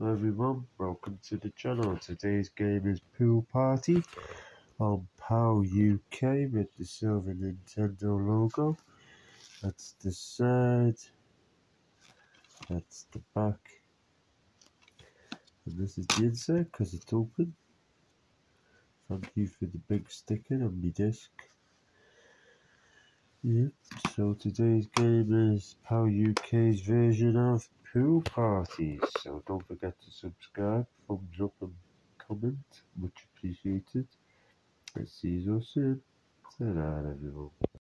Hello everyone, welcome to the channel. Today's game is Pool Party on PAL UK with the silver Nintendo logo. That's the side, that's the back, and this is the inside because it's open. Thank you for the big sticker on the disc. Yeah, so today's game is PAL UK's version of pool parties. So don't forget to subscribe, thumbs up and comment. Much appreciated. Let's see you soon. ta everyone.